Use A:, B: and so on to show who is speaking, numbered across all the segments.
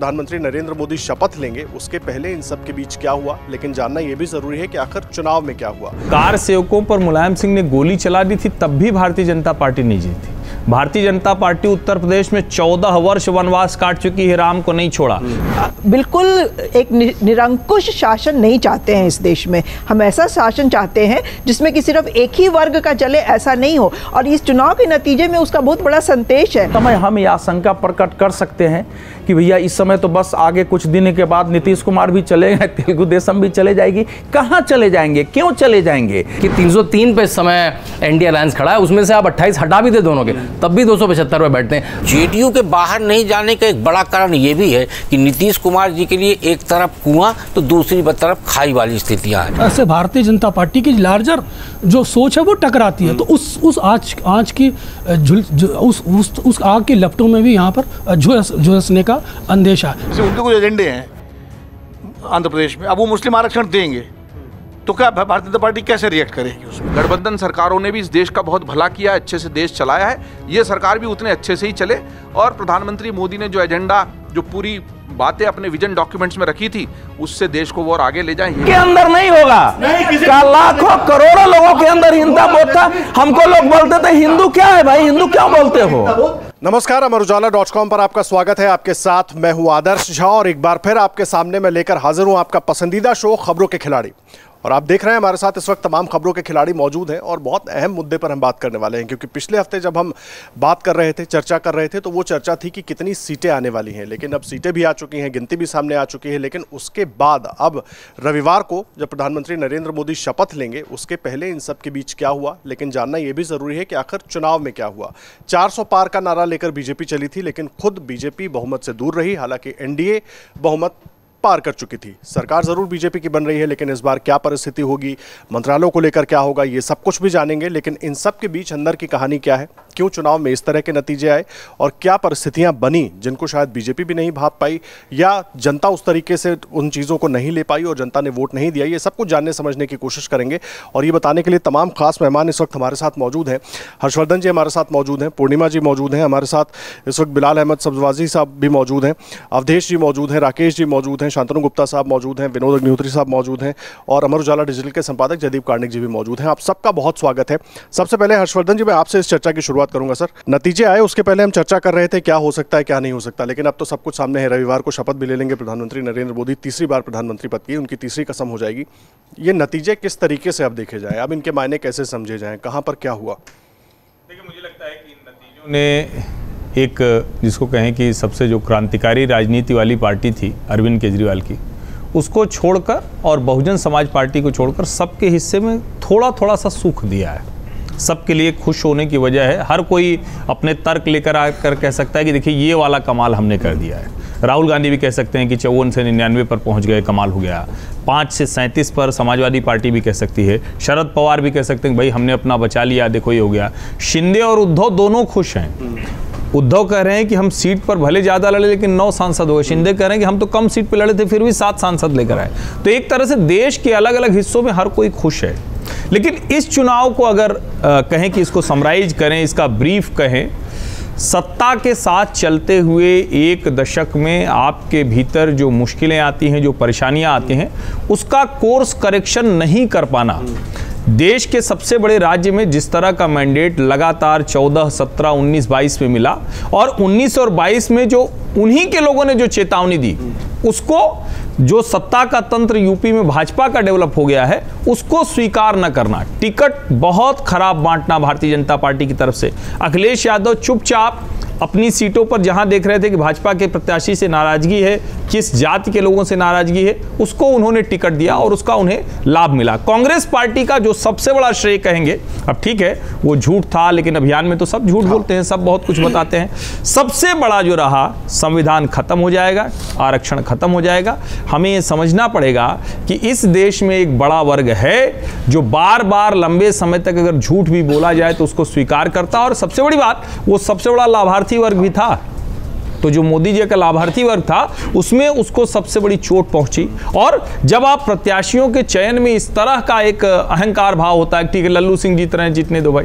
A: प्रधानमंत्री नरेंद्र मोदी शपथ लेंगे उसके पहले इन सब के बीच क्या हुआ? लेकिन जानना यह भी ज़रूरी है कि आखिर चुनाव में क्या हुआ?
B: कार सेवकों पर मुलायम सिंह ने गोली चला दी थी तब भी भारतीय जनता पार्टी नहीं जीती भारतीय जनता पार्टी उत्तर प्रदेश में चौदह वर्ष वनवास काट चुकी है राम को नहीं छोड़ा।
C: बिल्कुल एक नि- निरंकुश शासन नहीं चाहते हैं इस देश में। हम ऐसा शासन चाहते हैं जिसमें कि सिर्फ़ एक ही वर्ग का चले ऐसा नहीं हो। और इस चुनाव के नतीजे में उसका बहुत बड़ा संदेश है।
D: समय हम ये आशंका प्रकट कर सकते हैं कि भैया इस समय तो बस आगे कुछ दिन के बाद नीतीश कुमार भी चले गए तेलुगु देशम भी चले जाएगी। कहाँ चले जाएँगे? क्यों चले जाएँगे?
E: कि 303 पे इस समय एनडीए अलायंस खड़ा है उसमें से आप 28 हटा भी दे दोनों के तब भी दो पे बैठते हैं।
F: जेडीयू के बाहर नहीं जाने का एक बड़ा कारण ये भी है कि नीतीश कुमार जी के लिए एक तरफ़ कुआँ तो दूसरी तरफ़ खाई वाली स्थितियाँ हैं।
G: ऐसे भारतीय जनता पार्टी की लार्जर जो सोच है वो टकराती है। तो उस उस आज आज की उस उस उस आग की लपटों में भी यहाँ पर झुलस झुलसने का अंदेशा। है
H: उनके कुछ एजेंडे हैं आंध्र प्रदेश में। अब वो मुस्लिम आरक्षण देंगे। तो क्या भारतीय जनता पार्टी कैसे रिएक्ट करेगी उसमें?
I: गठबंधन सरकारों ने भी इस देश का बहुत भला किया अच्छे से देश चलाया है। ये सरकार भी उतने अच्छे से ही चले। और प्रधानमंत्री मोदी ने जो एजेंडा जो पूरी बातें अपने विजन डॉक्यूमेंट्स में रखी थी उससे देश को वो और आगे ले जाएँ।
D: के अंदर नहीं होगा। लाखों करोड़ों लोगों के अंदर हिंदा था हमको लोग बोलते थे हिंदू क्या है भाई? हिंदू क्यों बोलते हो?
A: नमस्कार, अमर उजाला डॉट कॉम पर आपका स्वागत है। आपके साथ मैं हूँ आदर्श झा और एक बार फिर आपके सामने मैं लेकर हाजिर हूँ आपका पसंदीदा शो खबरों के खिलाड़ी। और आप देख रहे हैं हमारे साथ इस वक्त तमाम खबरों के खिलाड़ी मौजूद हैं और बहुत अहम मुद्दे पर हम बात करने वाले हैं, क्योंकि पिछले हफ़्ते जब हम बात कर रहे थे, चर्चा कर रहे थे तो वो चर्चा थी कि कितनी सीटें आने वाली हैं। लेकिन अब सीटें भी आ चुकी हैं, गिनती भी सामने आ चुकी है, लेकिन उसके बाद अब रविवार को जब प्रधानमंत्री नरेंद्र मोदी शपथ लेंगे, उसके पहले इन सब के बीच क्या हुआ? लेकिन जानना यह भी ज़रूरी है कि आखिर चुनाव में क्या हुआ? 400 पार का नारा लेकर बीजेपी चली थी, लेकिन खुद बीजेपी बहुमत से दूर रही। हालाँकि एनडीए बहुमत पार कर चुकी थी। सरकार ज़रूर बीजेपी की बन रही है, लेकिन इस बार क्या परिस्थिति होगी, मंत्रालयों को लेकर क्या होगा, ये सब कुछ भी जानेंगे, लेकिन इन सब के बीच अंदर की कहानी क्या है? क्यों चुनाव में इस तरह के नतीजे आए और क्या परिस्थितियाँ बनी, जिनको शायद बीजेपी भी नहीं भाप पाई, या जनता उस तरीके से उन चीज़ों को नहीं ले पाई और जनता ने वोट नहीं दिया, ये सब कुछ जानने समझने की कोशिश करेंगे। और ये बताने के लिए तमाम खास मेहमान इस वक्त हमारे साथ मौजूद हैं। हर्षवर्धन जी हमारे साथ मौजूद हैं, पूर्णिमा जी मौजूद हैं हमारे साथ, इस वक्त बिलाल अहमद सब्जवाजी साहब भी मौजूद हैं, अवधेश जी मौजूद हैं, राकेश जी मौजूद हैं शांतनु गुप्ता साहब मौजूद हैं, विनोद अग्निहोत्री साहब मौजूद हैं और अमर उजाला डिजिटल के संपादक जयदीप कार्णिक जी भी मौजूद हैं। आप सबका बहुत स्वागत है। सबसे पहले हर्षवर्धन जी, मैं आपसे इस चर्चा की शुरुआत करूँगा, सर। नतीजे आए, उसके पहले हम चर्चा कर रहे थे क्या हो सकता है, क्या नहीं हो सकता, लेकिन अब तो सब कुछ सामने है। रविवार को शपथ भी ले लेंगे प्रधानमंत्री नरेंद्र मोदी, तीसरी बार प्रधानमंत्री पद की, उनकी तीसरी कसम हो जाएगी। ये नतीजे किस तरीके से अब देखे जाए? अब इनके मायने कैसे समझे जाएँ? कहाँ पर क्या हुआ?
B: देखिए, मुझे लगता है कि इन नतीजों ने एक, जिसको कहें कि सबसे जो क्रांतिकारी राजनीति वाली पार्टी थी, अरविंद केजरीवाल की, उसको छोड़कर और बहुजन समाज पार्टी को छोड़कर सबके हिस्से में थोड़ा थोड़ा सा सुख दिया है। सबके लिए खुश होने की वजह है। हर कोई अपने तर्क लेकर आकर कह सकता है कि देखिए, ये वाला कमाल हमने कर दिया है। राहुल गांधी भी कह सकते हैं कि चौवन से निन्यानवे पर पहुँच गए, कमाल हो गया। पाँच से सैंतीस पर समाजवादी पार्टी भी कह सकती है। शरद पवार भी कह सकते हैं भाई हमने अपना बचा लिया, देखो ये हो गया। शिंदे और उद्धव दोनों खुश हैं। उद्धव कह रहे हैं कि हम सीट पर भले ज़्यादा लड़े लेकिन नौ सांसद हो गए शिंदे कह रहे हैं कि हम तो कम सीट पर लड़े थे फिर भी सात सांसद लेकर आए। तो एक तरह से देश के अलग अलग हिस्सों में हर कोई खुश है। लेकिन इस चुनाव को अगर अ, कहें कि इसको समराइज करें इसका ब्रीफ कहें सत्ता के साथ चलते हुए एक दशक में आपके भीतर जो मुश्किलें आती हैं जो परेशानियाँ आती हैं उसका कोर्स करेक्शन नहीं कर पाना देश के सबसे बड़े राज्य में जिस तरह का मैंडेट लगातार 14, 17, 19, 22 में मिला और 19 और 22 में जो उन्हीं के लोगों ने जो चेतावनी दी उसको जो सत्ता का तंत्र यूपी में भाजपा का डेवलप हो गया है उसको स्वीकार न करना। टिकट बहुत खराब बांटना भारतीय जनता पार्टी की तरफ़ से। अखिलेश यादव चुपचाप अपनी सीटों पर जहाँ देख रहे थे कि भाजपा के प्रत्याशी से नाराज़गी है किस जाति के लोगों से नाराज़गी है उसको उन्होंने टिकट दिया और उसका उन्हें लाभ मिला। कांग्रेस पार्टी का जो सबसे बड़ा श्रेय कहेंगे अब ठीक है वो झूठ था लेकिन अभियान में तो सब झूठ बोलते हैं सब बहुत कुछ बताते हैं। सबसे बड़ा जो रहा संविधान खत्म हो जाएगा, आरक्षण खत्म हो जाएगा। हमें ये समझना पड़ेगा कि इस देश में एक बड़ा वर्ग है जो बार बार लंबे समय तक अगर झूठ भी बोला जाए तो उसको स्वीकार करता और सबसे बड़ी बात, वो सबसे बड़ा लाभार्थी वर्ग भी था। तो जो मोदी जी का लाभार्थी वर्ग था, उसमें उसको सबसे बड़ी चोट पहुँची। और जब आप प्रत्याशियों के चयन में इस तरह का एक अहंकार भाव होता है ठीक है लल्लू सिंह जीत रहे हैं जीतने दो भाई।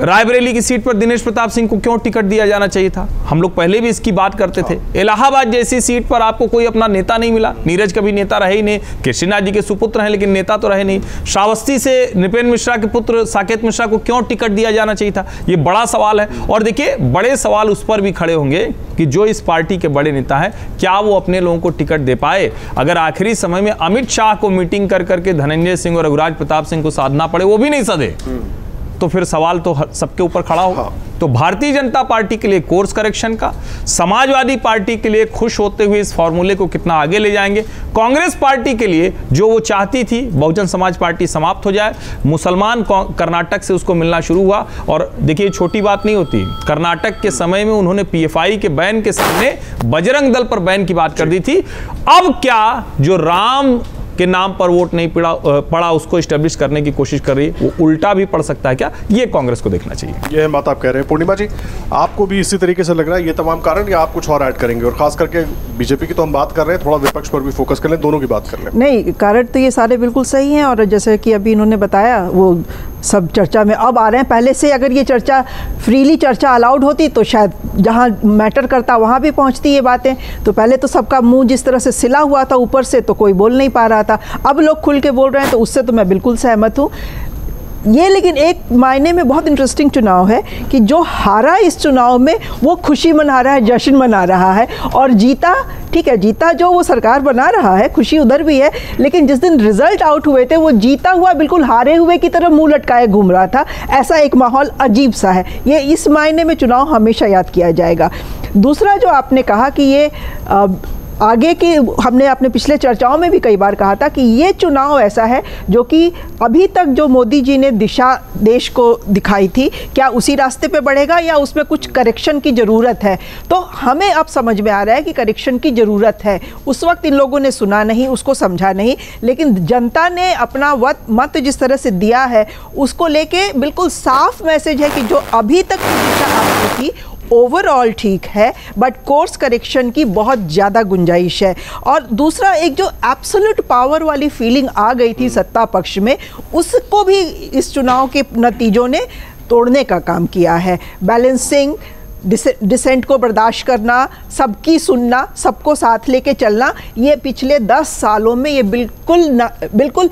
B: रायबरेली की सीट पर दिनेश प्रताप सिंह को क्यों टिकट दिया जाना चाहिए था? हम लोग पहले भी इसकी बात करते थे। इलाहाबाद जैसी सीट पर आपको कोई अपना नेता नहीं मिला। नीरज कभी नेता रहे ही नहीं। कृष्णा जी के सुपुत्र हैं लेकिन नेता तो रहे नहीं। श्रावस्ती से नृपेंद्र मिश्रा के पुत्र साकेत मिश्रा को क्यों टिकट दिया जाना चाहिए था? ये बड़ा सवाल है। और देखिए बड़े सवाल उस पर भी खड़े होंगे कि जो इस पार्टी के बड़े नेता हैं क्या वो अपने लोगों को टिकट दे पाए? अगर आखिरी समय में अमित शाह को मीटिंग कर करके धनंजय सिंह और रघुराज प्रताप सिंह को साधना पड़े वो भी नहीं सदे। तो फिर सवाल तो सबके ऊपर खड़ा होगा हाँ। तो भारतीय जनता पार्टी के लिए कोर्स करेक्शन का समाजवादी पार्टी के लिए खुश होते हुए इस फॉर्मूले को कितना आगे ले जाएँगे? कांग्रेस पार्टी के लिए जो वो चाहती थी बहुजन समाज पार्टी समाप्त हो जाए। मुसलमान कर्नाटक से उसको मिलना शुरू हुआ। और देखिए छोटी बात नहीं होती। कर्नाटक के समय में उन्होंने पीएफआई के बैन के सामने बजरंग दल पर बैन की बात कर दी थी। अब क्या जो राम के नाम पर वोट नहीं पड़ा पड़ा उसको स्टेब्लिश करने की कोशिश कर रही है। वो उल्टा भी पड़ सकता है क्या? ये कांग्रेस को देखना चाहिए।
A: यह बात आप कह रहे हैं। पूर्णिमा जी आपको भी इसी तरीके से लग रहा है ये तमाम कारण या आप कुछ और ऐड करेंगे? और खास करके बीजेपी की तो हम बात कर रहे हैं थोड़ा विपक्ष पर भी फोकस कर लें दोनों की बात कर लें।
C: नहीं कारण तो ये सारे बिल्कुल सही हैं और जैसे कि अभी इन्होंने बताया वो सब चर्चा में अब आ रहे हैं। पहले से अगर ये चर्चा फ्रीली चर्चा अलाउड होती तो शायद जहाँ मैटर करता, वहाँ भी पहुँचती ये बातें। तो पहले तो सबका मुँह जिस तरह से सिला हुआ था ऊपर से तो कोई बोल नहीं पा रहा था। अब लोग खुल के बोल रहे हैं तो उससे तो मैं बिल्कुल सहमत हूँ। ये लेकिन एक मायने में बहुत इंटरेस्टिंग चुनाव है कि जो हारा इस चुनाव में वो खुशी मना रहा है जश्न मना रहा है और जीता ठीक है जीता जो वो सरकार बना रहा है खुशी उधर भी है लेकिन जिस दिन रिज़ल्ट आउट हुए थे वो जीता हुआ बिल्कुल हारे हुए की तरह मुँह लटकाए घूम रहा था। ऐसा एक माहौल अजीब सा है। ये इस मायने में चुनाव हमेशा याद किया जाएगा। दूसरा जो आपने कहा कि ये अ, आगे की हमने अपने पिछले चर्चाओं में भी कई बार कहा था कि ये चुनाव ऐसा है जो कि अभी तक जो मोदी जी ने दिशा, देश को दिखाई थी, क्या उसी रास्ते पे बढ़ेगा या उसमें कुछ करेक्शन की ज़रूरत है? तो हमें अब समझ में आ रहा है कि करेक्शन की ज़रूरत है। उस वक्त इन लोगों ने सुना नहीं, उसको समझा नहीं, लेकिन जनता ने अपना वत, मत जिस तरह से दिया है, उसको लेके बिल्कुल साफ़ मैसेज है कि जो अभी तक दिशा आपकी थी ओवरऑल ठीक है बट कोर्स करेक्शन की बहुत ज़्यादा गुंजाइश है। और दूसरा एक जो एब्सोल्यूट पावर वाली फीलिंग आ गई थी सत्ता पक्ष में उसको भी इस चुनाव के नतीजों ने तोड़ने का काम किया है। बैलेंसिंग डिसेंट को बर्दाश्त करना सबकी सुनना सबको साथ लेके चलना ये पिछले दस सालों में ये बिल्कुल न, बिल्कुल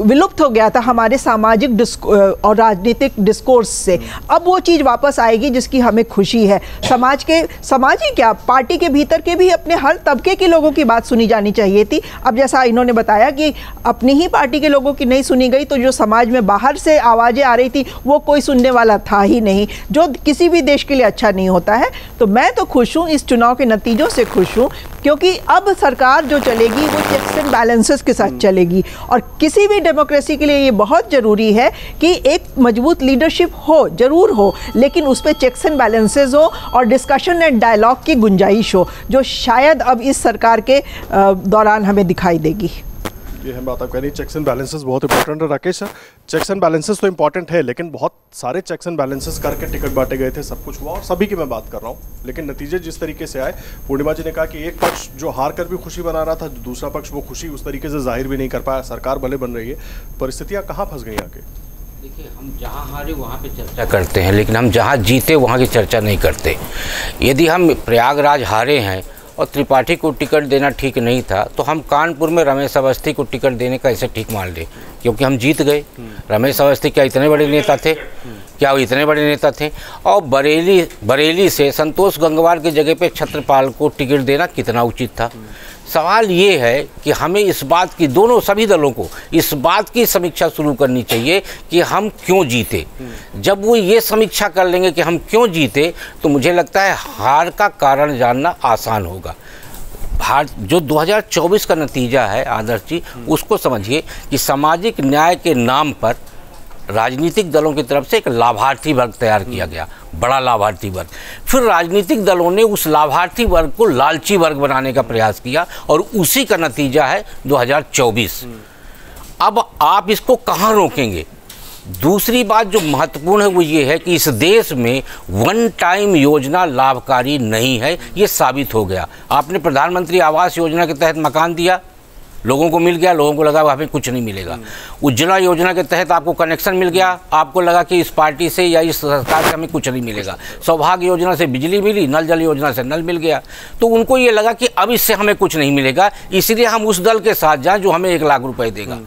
C: विलुप्त हो गया था हमारे सामाजिक और राजनीतिक डिस्कोर्स से। अब वो चीज़ वापस आएगी जिसकी हमें खुशी है। समाज के समाज ही क्या? पार्टी के भीतर के भी अपने हर तबके के लोगों की बात सुनी जानी चाहिए थी। अब जैसा इन्होंने बताया कि अपनी ही पार्टी के लोगों की नहीं सुनी गई तो जो समाज में बाहर से आवाज़ें आ रही थी वो कोई सुनने वाला था ही नहीं। जो किसी भी देश के लिए अच्छा नहीं होता है। तो मैं तो खुश हूँ इस चुनाव के नतीजों से खुश हूँ क्योंकि अब सरकार जो चलेगी वो चेक्स एंड बैलेंसेस के साथ चलेगी। और किसी भी डेमोक्रेसी के लिए ये बहुत ज़रूरी है कि एक मज़बूत लीडरशिप हो ज़रूर हो लेकिन उस पर चेक्स एंड बैलेंसेस हो और डिस्कशन एंड डायलॉग की गुंजाइश हो जो शायद अब इस सरकार के दौरान हमें दिखाई देगी।
A: ये हम बात आप कह रही चेक्स एंड बैलेंसेस बहुत इंपॉर्टेंट है Rakesh sir. Checks and balances तो इंपॉर्टेंट है लेकिन बहुत सारे चेक्स एंड बैलेंसेस करके टिकट बांटे गए थे सब कुछ हुआ और सभी की मैं बात कर रहा हूँ। लेकिन नतीजे जिस तरीके से आए पूर्णिमा जी ने कहा कि एक पक्ष जो हार कर भी खुशी बना रहा था दूसरा पक्ष वो खुशी उस तरीके से ज़ाहिर भी नहीं कर पाया। सरकार भले बन रही है परिस्थितियाँ कहाँ फंस गई आगे?
F: देखिए हम जहाँ हारे वहाँ पे चर्चा करते हैं लेकिन हम जहाँ जीते वहाँ की चर्चा नहीं करते। यदि हम प्रयागराज हारे हैं और त्रिपाठी को टिकट देना ठीक नहीं था तो हम कानपुर में रमेश अवस्थी को टिकट देने का ऐसे ठीक मान लें, क्योंकि हम जीत गए। रमेश अवस्थी क्या इतने बड़े नेता थे? क्या वो इतने बड़े नेता थे? और बरेली बरेली से संतोष गंगवार की जगह पे छत्रपाल को टिकट देना कितना उचित था? सवाल ये है कि हमें इस बात की, दोनों सभी दलों को इस बात की समीक्षा शुरू करनी चाहिए कि हम क्यों जीते। जब वो ये समीक्षा कर लेंगे कि हम क्यों जीते तो मुझे लगता है हार का कारण जानना आसान होगा। भारत जो 2024 का नतीजा है आदर्श जी, उसको समझिए कि सामाजिक न्याय के नाम पर राजनीतिक दलों की तरफ़ से एक लाभार्थी वर्ग तैयार किया गया, बड़ा लाभार्थी वर्ग। फिर राजनीतिक दलों ने उस लाभार्थी वर्ग को लालची वर्ग बनाने का प्रयास किया और उसी का नतीजा है 2024 अब आप इसको कहाँ रोकेंगे? दूसरी बात जो महत्वपूर्ण है वो ये है कि इस देश में वन टाइम योजना लाभकारी नहीं है, ये साबित हो गया। आपने प्रधानमंत्री आवास योजना के तहत मकान दिया लोगों को मिल गया, लोगों को लगा वहाँ पे कुछ नहीं मिलेगा। उज्ज्वला योजना के तहत आपको कनेक्शन मिल गया, आपको लगा कि इस पार्टी से या इस सरकार से हमें कुछ नहीं मिलेगा। सौभाग्य योजना से बिजली मिली, नल जल योजना से नल मिल गया। तो उनको ये लगा कि अब इससे हमें कुछ नहीं मिलेगा, इसलिए हम उस दल के साथ जाएँ जो हमें एक लाख रुपये देगा।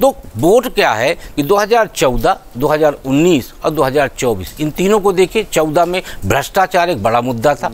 F: तो वोट क्या है कि 2014, 2019 और 2024 इन तीनों को देखिए 14 में भ्रष्टाचार एक बड़ा मुद्दा था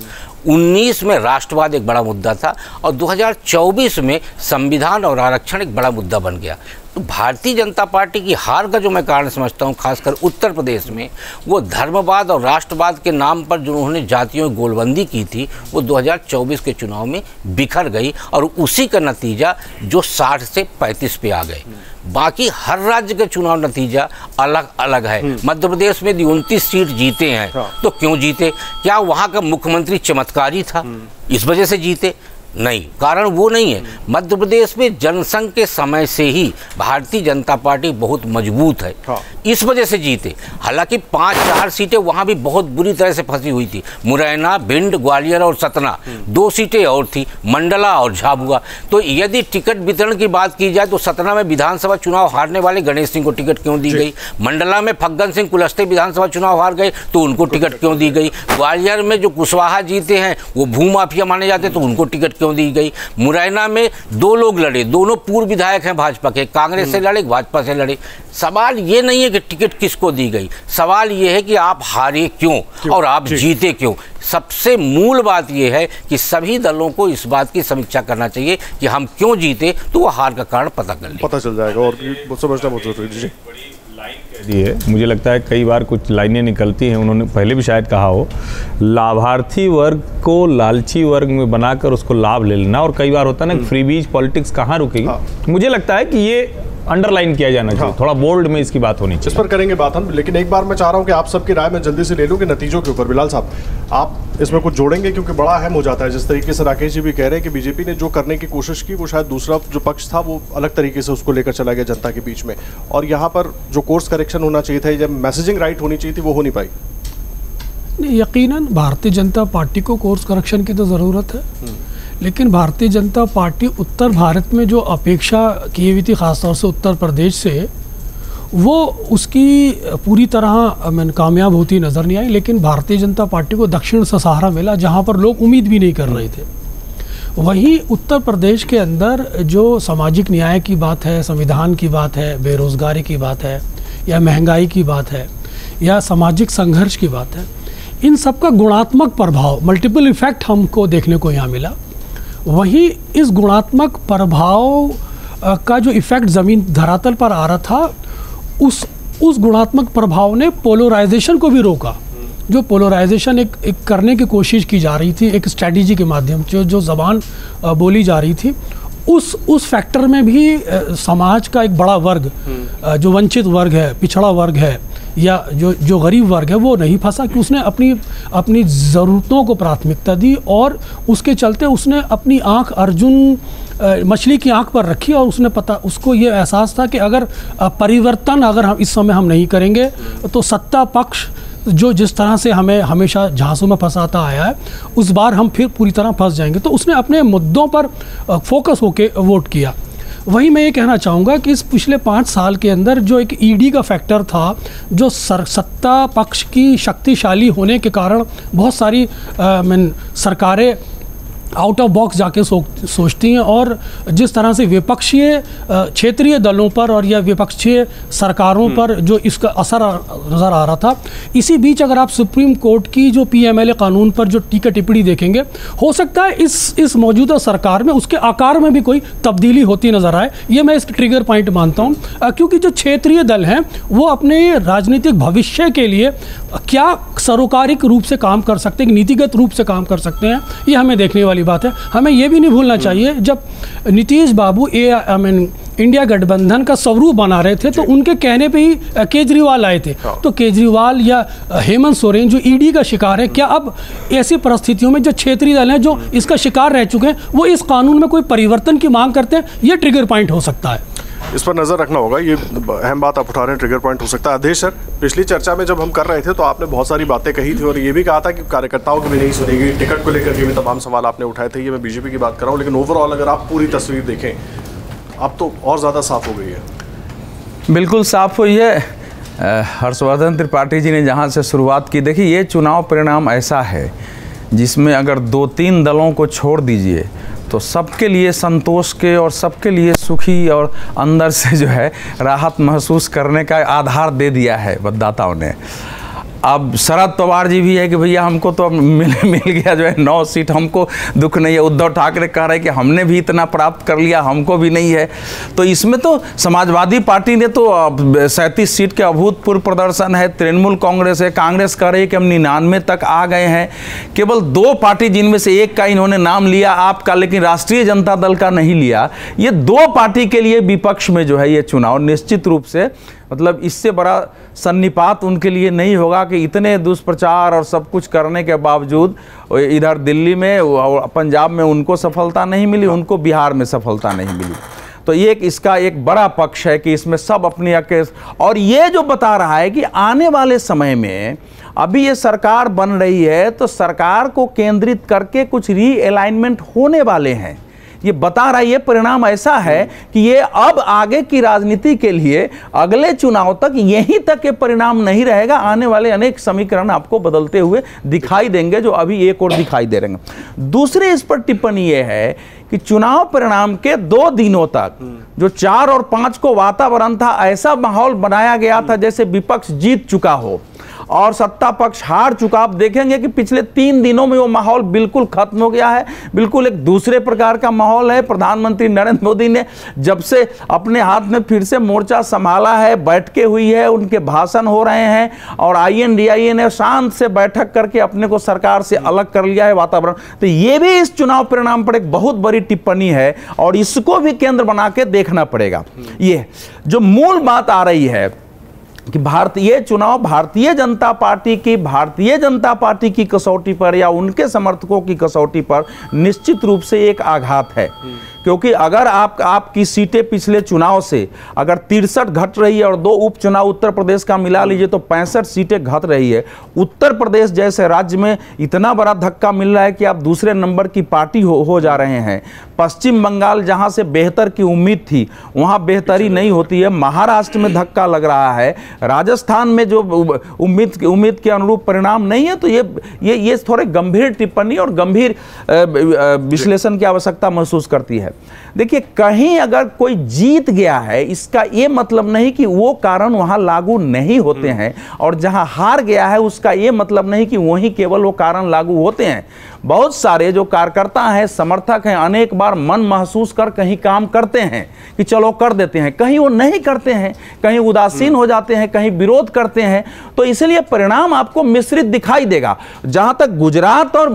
F: 19 में राष्ट्रवाद एक बड़ा मुद्दा था और 2024 में संविधान और आरक्षण एक बड़ा मुद्दा बन गया। तो भारतीय जनता पार्टी की हार का जो मैं कारण समझता हूँ खासकर उत्तर प्रदेश में वो धर्मवाद और राष्ट्रवाद के नाम पर जो उन्होंने जातियों की गोलबंदी की थी वो 2024 के चुनाव में बिखर गई और उसी का नतीजा जो 60 से 35 पे आ गए। बाकी हर राज्य का चुनाव नतीजा अलग अलग है। मध्य प्रदेश में यदि उनतीस सीट जीते हैं। तो क्यों जीते? क्या वहाँ का मुख्यमंत्री चमत्कारी था? इस वजह से जीते। नहीं कारण वो नहीं है। मध्य प्रदेश में जनसंघ के समय से ही भारतीय जनता पार्टी बहुत मज़बूत है।
A: हाँ।
F: इस वजह से जीते। हालाँकि पाँच चार सीटें वहाँ भी बहुत बुरी तरह से फंसी हुई थी। मुरैना भिंड ग्वालियर और सतना दो सीटें और थी मंडला और झाबुआ। तो यदि टिकट वितरण की बात की जाए तो सतना में विधानसभा चुनाव हारने वाले गणेश सिंह को टिकट क्यों दी गई? मंडला में फग्गन सिंह कुलस्ते विधानसभा चुनाव हार गए तो उनको टिकट क्यों दी गई? ग्वालियर में जो कुशवाहा जीते हैं वो भूमाफिया माने जाते तो उनको टिकट क्यों दी गई? मुरैना में दो लोग लड़े दोनों पूर्व विधायक हैं भाजपा के कांग्रेस से लड़े भाजपा से लड़े। सवाल ये नहीं है कि टिकट किसको दी गई। सवाल ये है कि आप हारे क्यों, और आप जीते क्यों? सबसे मूल बात यह है कि सभी दलों को इस बात की समीक्षा करना चाहिए कि हम क्यों जीते तो वो हार का कारण पता कर ले।
A: पता चल जाएगा और समझना बहुत ज़रूरी है
B: दी है। मुझे लगता है कई बार कुछ लाइनें निकलती हैं उन्होंने पहले भी शायद कहा हो। लाभार्थी वर्ग को लालची वर्ग में बनाकर उसको लाभ ले लेना और कई बार होता है ना फ्री बीज पॉलिटिक्स कहाँ रुकेगी? मुझे लगता है कि ये अंडरलाइन किया जाना चाहिए।
A: हाँ।
B: थोड़ा बोल्ड में इसकी बात होनी चाहिए इस
A: पर करेंगे बात हम लेकिन एक बार मैं चाह रहा हूँ कि आप सबकी राय मैं जल्दी से ले लूँ कि नतीजों के ऊपर। बिलाल साहब आप इसमें कुछ जोड़ेंगे? क्योंकि बड़ा अहम हो जाता है जिस तरीके से राकेश जी भी कह रहे हैं कि बीजेपी ने जो करने की कोशिश की वो शायद दूसरा जो पक्ष था वो अलग तरीके से उसको लेकर चला गया जनता के बीच में। और यहाँ पर जो कोर्स करेक्शन होना चाहिए था जब मैसेजिंग राइट होनी चाहिए थी वो हो नहीं पाई।
G: नहीं, यकीनन भारतीय जनता पार्टी को कोर्स करेक्शन की तो ज़रूरत है। लेकिन भारतीय जनता पार्टी उत्तर भारत में जो अपेक्षा की हुई थी ख़ासतौर से उत्तर प्रदेश से वो उसकी पूरी तरह मैन कामयाब होती नज़र नहीं आई। लेकिन भारतीय जनता पार्टी को दक्षिण से सहारा मिला जहाँ पर लोग उम्मीद भी नहीं कर रहे थे। वहीं उत्तर प्रदेश के अंदर जो सामाजिक न्याय की बात है संविधान की बात है बेरोज़गारी की बात है या महँगाई की बात है या सामाजिक संघर्ष की बात है इन सब का गुणात्मक प्रभाव मल्टीपल इफ़ेक्ट हमको देखने को यहाँ मिला। वहीं इस गुणात्मक प्रभाव का जो इफ़ेक्ट ज़मीन धरातल पर आ रहा था उस उस गुणात्मक प्रभाव ने पोलराइजेशन को भी रोका। जो पोलराइजेशन एक, एक करने की कोशिश की जा रही थी एक स्ट्रेटजी के माध्यम से जो ज़बान बोली जा रही थी उस उस फैक्टर में भी समाज का एक बड़ा वर्ग जो वंचित वर्ग है, पिछड़ा वर्ग है, या जो जो गरीब वर्ग है, वो नहीं फंसा कि उसने अपनी अपनी ज़रूरतों को प्राथमिकता दी और उसके चलते उसने अपनी आँख अर्जुन मछली की आँख पर रखी और उसने पता, उसको ये एहसास था कि अगर परिवर्तन अगर हम इस समय हम नहीं करेंगे तो सत्ता पक्ष जो जिस तरह से हमें हमेशा झांसों में फंसाता आया है उस बार हम फिर पूरी तरह फंस जाएँगे। तो उसने अपने मुद्दों पर फोकस होकर वोट किया। वही मैं ये कहना चाहूँगा कि इस पिछले पाँच साल के अंदर जो एक ईडी का फैक्टर था जो सर, सत्ता पक्ष की शक्तिशाली होने के कारण बहुत सारी मीन सरकारें आउट ऑफ़ बॉक्स जाके सो, सोचती हैं और जिस तरह से विपक्षीय क्षेत्रीय दलों पर और या विपक्षीय सरकारों पर जो इसका असर नज़र आ रहा था इसी बीच अगर आप सुप्रीम कोर्ट की जो पीएमएलए कानून पर जो टीका टिप्पणी देखेंगे हो सकता है इस इस मौजूदा सरकार में उसके आकार में भी कोई तब्दीली होती नज़र आए। ये मैं इस ट्रिगर पॉइंट मानता हूँ। क्योंकि जो क्षेत्रीय दल हैं वो अपने राजनीतिक भविष्य के लिए क्या सरोकारिक रूप से काम कर सकते हैं नीतिगत रूप से काम कर सकते हैं ये हमें देखने वाली बात है। हमें ये भी नहीं भूलना चाहिए जब नीतीश बाबू ए आई मीन इंडिया गठबंधन का स्वरूप बना रहे थे तो उनके कहने पे ही केजरीवाल आए थे। तो केजरीवाल या हेमंत सोरेन जो ईडी का शिकार है क्या अब ऐसी परिस्थितियों में जो क्षेत्रीय दल हैं जो इसका शिकार रह चुके हैं वो इस कानून में कोई परिवर्तन की मांग करते हैं? ये ट्रिगर पॉइंट हो सकता है।
A: इस पर नज़र रखना होगा। ये अहम बात आप उठा रहे हैं ट्रिगर पॉइंट हो सकता है। अध्यक्ष सर, पिछली चर्चा में जब हम कर रहे थे तो आपने बहुत सारी बातें कही थी और ये भी कहा था कि कार्यकर्ताओं की भी नहीं सुनेगी टिकट को लेकर के भी तमाम सवाल आपने उठाए थे, ये मैं बीजेपी की बात कर रहा हूँ। लेकिन ओवरऑल अगर आप पूरी तस्वीर देखें, अब तो और ज़्यादा साफ़ हो गई है।
D: बिल्कुल साफ़ हुई है। हर्षवर्धन त्रिपाठी जी ने जहाँ से शुरुआत की, देखिए, ये चुनाव परिणाम ऐसा है, जिसमें अगर दो तीन दलों को छोड़ दीजिए तो सबके लिए संतोष के और सबके लिए सुखी और अंदर से जो है राहत महसूस करने का आधार दे दिया है मतदाताओं ने। अब शरद पवार जी भी है कि भैया हमको तो अब मिल मिल गया जो है, नौ सीट, हमको दुख नहीं है। उद्धव ठाकरे कह रहे हैं कि हमने भी इतना प्राप्त कर लिया, हमको भी नहीं है। तो इसमें तो समाजवादी पार्टी ने तो सैंतीस सीट के अभूतपूर्व प्रदर्शन है। तृणमूल कांग्रेस है, कांग्रेस कह रही है कि हम निन्यानवे तक आ गए हैं। केवल दो पार्टी जिनमें से एक का इन्होंने नाम लिया आपका, लेकिन राष्ट्रीय जनता दल का नहीं लिया। ये दो पार्टी के लिए विपक्ष में जो है ये चुनाव निश्चित रूप से मतलब इससे बड़ा सन्निपात उनके लिए नहीं होगा कि इतने दुष्प्रचार और सब कुछ करने के बावजूद इधर दिल्ली में और पंजाब में उनको सफलता नहीं मिली उनको बिहार में सफलता नहीं मिली। तो ये एक इसका एक बड़ा पक्ष है कि इसमें सब अपनी अके और ये जो बता रहा है कि आने वाले समय में अभी ये सरकार बन रही है तो सरकार को केंद्रित करके कुछ रीअलाइनमेंट होने वाले हैं। ये बता रहा है, ये परिणाम ऐसा है कि ये अब आगे की राजनीति के लिए अगले चुनाव तक यहीं तक ये परिणाम नहीं रहेगा। आने वाले अनेक समीकरण आपको बदलते हुए दिखाई देंगे, जो अभी एक और दिखाई दे रहे हैं। दूसरी इस पर टिप्पणी ये है कि चुनाव परिणाम के दो दिनों तक जो चार और पाँच को वातावरण था, ऐसा माहौल बनाया गया था जैसे विपक्ष जीत चुका हो। और सत्ता पक्ष हार चुका। आप देखेंगे कि पिछले तीन दिनों में वो माहौल बिल्कुल खत्म हो गया है, बिल्कुल एक दूसरे प्रकार का माहौल है। प्रधानमंत्री नरेंद्र मोदी ने जब से अपने हाथ में फिर से मोर्चा संभाला है, बैठकें हुई है, उनके भाषण हो रहे हैं और आई एन ने शांत से बैठक करके अपने को सरकार से अलग कर लिया है वातावरण। तो ये भी इस चुनाव परिणाम पर एक बहुत बड़ी टिप्पणी है और इसको भी केंद्र बना के देखना पड़ेगा। ये जो मूल बात आ रही है कि भारतीय चुनाव भारतीय जनता पार्टी की भारतीय जनता पार्टी की कसौटी पर या उनके समर्थकों की कसौटी पर निश्चित रूप से एक आघात है। क्योंकि अगर आप आपकी सीटें पिछले चुनाव से अगर तिरसठ घट रही है और दो उपचुनाव उत्तर प्रदेश का मिला लीजिए तो पैंसठ सीटें घट रही है। उत्तर प्रदेश जैसे राज्य में इतना बड़ा धक्का मिल रहा है कि आप दूसरे नंबर की पार्टी हो, हो जा रहे हैं। पश्चिम बंगाल जहाँ से बेहतर की उम्मीद थी वहाँ बेहतरी नहीं होती है। महाराष्ट्र में धक्का लग रहा है। राजस्थान में जो उम्मीद उम्मीद के अनुरूप परिणाम नहीं है तो ये ये ये थोड़े गंभीर टिप्पणी और गंभीर विश्लेषण की आवश्यकता महसूस करती है। देखिए कहीं अगर कोई जीत गया है इसका ये मतलब नहीं कि वो कारण वहाँ लागू नहीं होते हैं और जहाँ हार गया है उसका ये मतलब नहीं कि वहीं केवल वो कारण लागू होते हैं। बहुत सारे जो कार्यकर्ता हैं समर्थक हैं अनेक बार मन महसूस कर कहीं काम करते हैं कि चलो कर देते हैं। कहीं वो नहीं करते हैं कहीं उदासीन हो जाते हैं कहीं विरोध करते हैं। तो इसलिए परिणाम आपको मिश्रित दिखाई देगा। जहाँ तक गुजरात और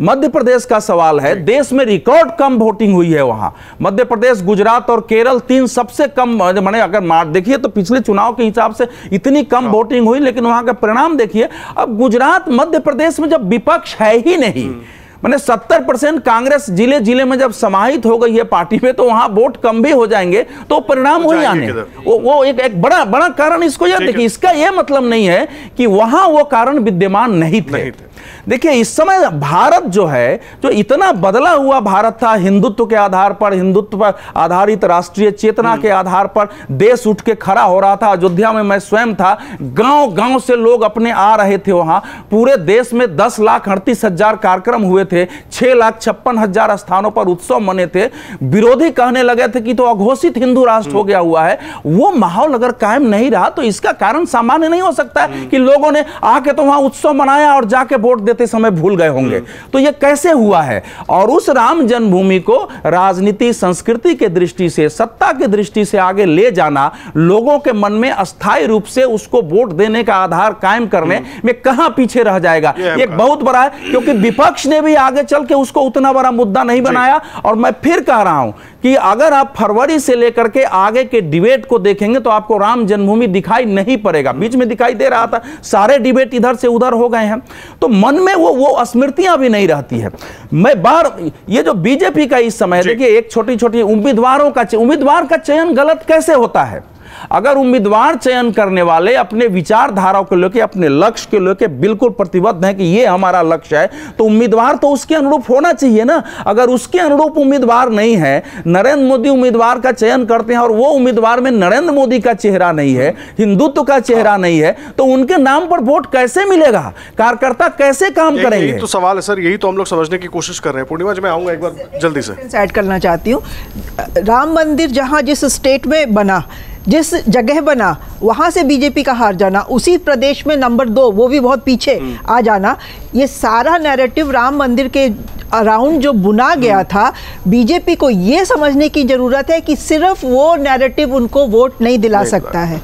D: मध्य प्रदेश का सवाल है देश में रिकॉर्ड कम वोटिंग हुई है वहाँ। मध्य प्रदेश गुजरात और केरल तीन सबसे कम मैंने अगर मार देखिए तो पिछले चुनाव के हिसाब से इतनी कम वोटिंग हुई लेकिन वहाँ का परिणाम देखिए। अब गुजरात मध्य प्रदेश में जब विपक्ष है ही नहीं Yeah. मैंने सत्तर परसेंट कांग्रेस ज़िले ज़िले में जब समाहित हो गई है पार्टी में तो वहाँ वोट कम भी हो जाएँगे तो परिणाम वही आने वो वो एक एक बड़ा बड़ा कारण इसको यह देखिए इसका यह मतलब नहीं है कि वहाँ वो कारण विद्यमान नहीं थे, नहीं थे। देखिए इस समय भारत जो है जो इतना बदला हुआ भारत था हिंदुत्व के आधार पर हिंदुत्व पर आधारित राष्ट्रीय चेतना के आधार पर देश उठ के खड़ा हो रहा था अयोध्या में मैं स्वयं था गाँव गाँव से लोग अपने आ रहे थे वहाँ। पूरे देश में दस लाख अड़तीस हज़ार कार्यक्रम हुए थे। छह लाख छप्पन हज़ार स्थानों पर उत्सव मने थे। विरोधी कहने लगे थे कि तो अघोषित हिंदू राष्ट्र हो गया हुआ है। वो माहौल अगर कायम नहीं रहा तो इसका कारण सामान्य नहीं हो सकता है कि लोगों ने आके तो वहाँ उत्सव मनाया और जाके वोट देते समय भूल गए होंगे। तो यह कैसे हुआ है? और उस राम जन्मभूमि को राजनीति संस्कृति के दृष्टि से सत्ता की दृष्टि से आगे ले जाना लोगों के मन में अस्थायी रूप से उसको वोट देने का आधार कायम करने में कहाँ पीछे रह जाएगा? एक बहुत बड़ा है क्योंकि विपक्ष ने भी आगे चल के उसको उतना बड़ा मुद्दा नहीं बनाया। और मैं फिर कह रहा हूँ कि अगर आप फरवरी से लेकर के आगे के डिबेट को देखेंगे तो आपको राम जन्मभूमि दिखाई नहीं पड़ेगा। बीच में दिखाई दे रहा था सारे डिबेट इधर से उधर हो गए हैं। तो मन में वो वो स्मृतियाँ भी नहीं रहती है। मैं बार ये जो बीजेपी का इस समय देखिए एक छोटी छोटी उम्मीदवारों का उम्मीदवार का चयन गलत कैसे होता है? अगर उम्मीदवार चयन करने वाले अपने विचारधारा को लेकर अपने लक्ष्य के लेकर बिल्कुल प्रतिबद्ध हैं कि ये हमारा लक्ष्य है तो उम्मीदवार तो उसके अनुरूप होना चाहिए ना। अगर उसके अनुरूप उम्मीदवार नहीं है नरेंद्र मोदी उम्मीदवार का चयन करते हैं और वो उम्मीदवार में नरेंद्र मोदी का चेहरा नहीं है हिंदुत्व का चेहरा नहीं है तो उनके नाम पर वोट कैसे मिलेगा? कार्यकर्ता कैसे काम करेंगे?
A: तो सवाल है सर यही तो हम लोग समझने की कोशिश कर रहे हैं। पूर्णिमा जी मैं आऊँगा एक बार जल्दी से।
C: ऐड करना चाहती हूँ। राम मंदिर जहाँ जिस स्टेट में बना जिस जगह बना वहाँ से बीजेपी का हार जाना उसी प्रदेश में नंबर दो वो भी बहुत पीछे आ जाना। ये सारा नैरेटिव राम मंदिर के अराउंड जो बुना गया था बीजेपी को ये समझने की ज़रूरत है कि सिर्फ़ वो नैरेटिव उनको वोट नहीं दिला
A: नहीं
C: सकता है।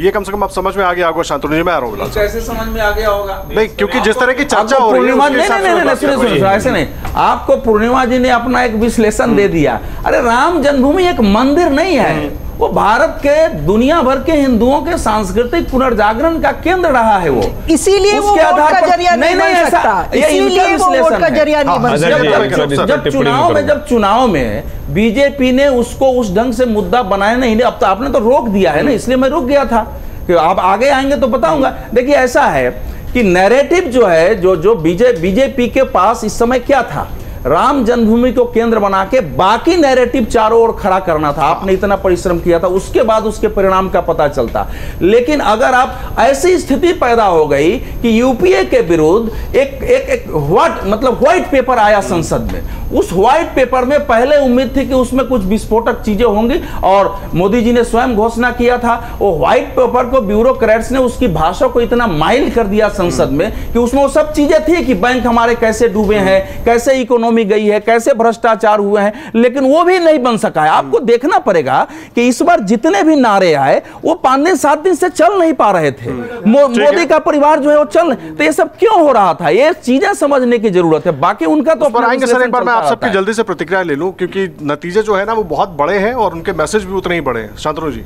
A: ये कम से कम आप समझ में आ गया होगा शांतनु जी मैं आ रहा हूँ
D: कैसे समझ में आ गया होगा।
A: नहीं क्योंकि जिस तरह की चर्चा हो रही है
D: नहीं नहीं नहीं सुनिए सुनिए ऐसे नहीं। आपको पूर्णिमा जी ने अपना एक विश्लेषण दे दिया। अरे राम जन्मभूमि एक मंदिर नहीं है। वो भारत के दुनिया भर के हिंदुओं के सांस्कृतिक पुनर्जागरण का केंद्र रहा है वो।
C: इसीलिए वो
D: आधार
C: का ज़रिया नहीं बन
D: ऐसा-
C: इसीलिए वो वोट का ज़रिया नहीं बन
A: हाँ,
C: सकता।
A: जब-
D: चुनाव में जब चुनाव में बीजेपी ने उसको उस ढंग से मुद्दा बनाया नहीं अब तो आपने तो रोक दिया है ना इसलिए मैं रुक गया था। कि आप आगे आएँगे तो बताऊँगा। देखिए ऐसा है कि नैरेटिव जो है जो जो बीजे बीजेपी के पास इस समय क्या था? राम जन्मभूमि को केंद्र बना के बाकी नैरेटिव चारों ओर खड़ा करना था। आपने इतना परिश्रम किया था, उसके बाद उसके परिणाम का पता चलता। लेकिन अगर आप ऐसी स्थिति पैदा हो गई कि यूपीए के विरुद्ध एक एक एक व्हाट मतलब व्हाइट पेपर आया संसद में। उस व्हाइट पेपर में पहले उम्मीद थी कि उसमें कुछ विस्फोटक चीज़ें होंगी और मोदी जी ने स्वयं घोषणा किया था, वो व्हाइट पेपर को ब्यूरोक्रेट्स ने उसकी भाषा को इतना माइल्ड कर दिया संसद में कि उसमें वो सब चीज़ें थी कि बैंक हमारे कैसे डूबे हैं, कैसे इकोनॉमी गई है कैसे भ्रष्टाचार हुए हैं लेकिन वो भी नहीं बन सका है। आपको देखना पड़ेगा कि इस बार जितने भी नारे आए वो पाँच दिन सात दिन से चल नहीं पा रहे थे। मो, मोदी का परिवार जो है वो चल तो ये सब क्यों हो रहा था? ये चीज़ें समझने की ज़रूरत है। बाकी उनका तो
A: आएँगे सर एक बार मैं आप सबकी जल्दी से प्रतिक्रिया ले लूँ क्योंकि नतीजे जो है ना वो बहुत बड़े हैं और उनके मैसेज भी उतने ही बड़े हैं। शांतनु जी।